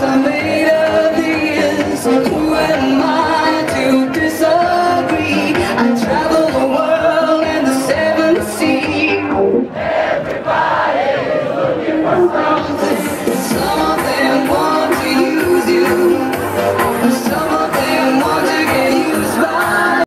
I'm made of the ends. Who am I?